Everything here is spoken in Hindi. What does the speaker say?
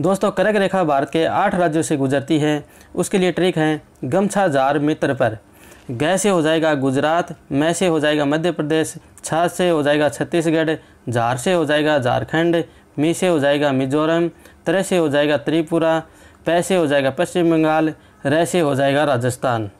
दोस्तों करक रेखा भारत के आठ राज्यों से गुजरती है। उसके लिए ट्रिक है गमछा जार मित्र पर। गै से हो जाएगा गुजरात मै से हो जाएगा मध्य प्रदेश छा से हो जाएगा छत्तीसगढ़, झार से हो जाएगा झारखंड, मी से हो जाएगा मिजोरम, त्रे से हो जाएगा त्रिपुरा, पै से हो जाएगा पश्चिम बंगाल रह से हो जाएगा राजस्थान।